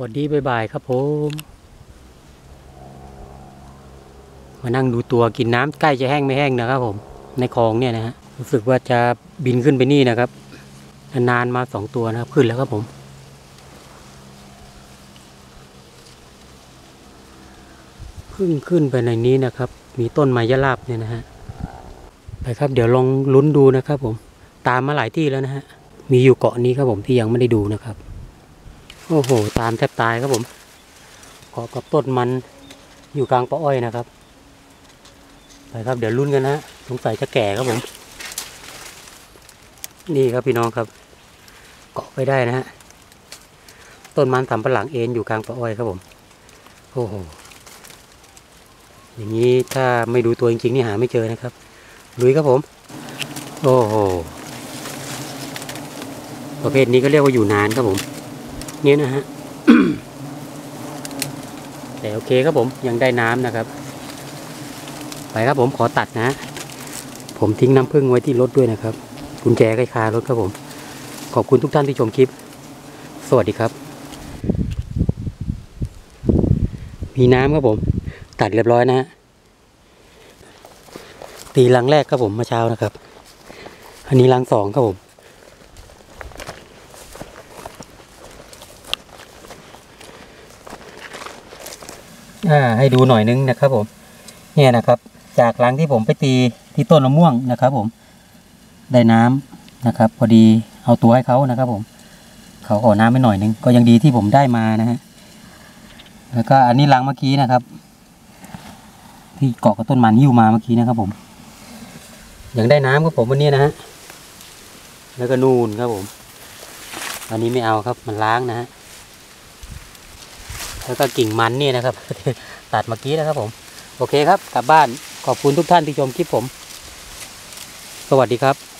วัสดีบ่ายๆครับผม มานั่งดูตัวกินน้ำใกล้จะแห้งไม่แห้งนะครับผม ในคลองเนี่ยนะฮะรู้สึกว่าจะบินขึ้นไปนี่นะครับ นานๆมาสองตัวนะครับ ขึ้นแล้วครับผมพิ่งขึ้นไปในนี้นะครับ มีต้นไม้ยะลาบเนี่ยนะฮะไปครับ เดี๋ยวลองลุ้นดูนะครับผม ตามมาหลายที่แล้วนะฮะ มีอยู่เกาะนี้ครับผมที่ยังไม่ได้ดูนะครับ โอ้โห ตามแทบตายครับผมเกาะกับต้นมันอยู่กลางปะอ้อยนะครับ ไปครับเดี๋ยวลุ้นกันนะฮะสงสัยจะแก่ครับผม นี่ครับพี่น้องครับ เกาะไปได้นะฮะ ต้นมันสำปะหลังเอ็นอยู่กลางปะอ้อยครับผม โอ้โห อย่างนี้ถ้าไม่ดูตัวจริงๆนี่หาไม่เจอนะครับ ลุยครับผม โอ้โห ประเภทนี้ก็เรียกว่าอยู่นานครับผม เนี่ยนะฮะแต่โอเคครับผมยังได้น้ำนะครับ ไปครับผมขอตัดนะ ผมทิ้งน้ำผึ้งไว้ที่รถด้วยนะครับกุญแจใกล้คารถครับผม ขอบคุณทุกท่านที่ชมคลิป สวัสดีครับ มีน้ำครับผม ตัดเรียบร้อยนะฮะตีลังแรกครับผมมื่อเช้านะครับ อันนี้ลังสองครับผม อ่าให้ดูหน่อยนึงนะครับผมเนี่ยนะครับ จากหลังที่ผมไปตีที่ต้นมะม่วงนะครับ ผมได้น้ำนะครับ พอดีเอาตัวให้เขานะครับ ผมเขาขอน้ำไปหน่อยนึงก็ยังดีที่ผมได้มานะฮะแล้วก็อันนี้ลังเมื่อกี้นะครับ ที่เกาะกับต้นมันหิ้วมาเมื่อกี้นะครับผมยังได้น้ำครับผมวันนี้นะฮะแล้วก็นูนครับผม อันนี้ไม่เอาครับมันล้างนะฮะ แล้วก็กิ่งมันนี่นะครับ ตัดเมื่อกี้นะครับผม โอเคครับ กลับบ้านขอบคุณทุกท่านที่ชมคลิปผม สวัสดีครับ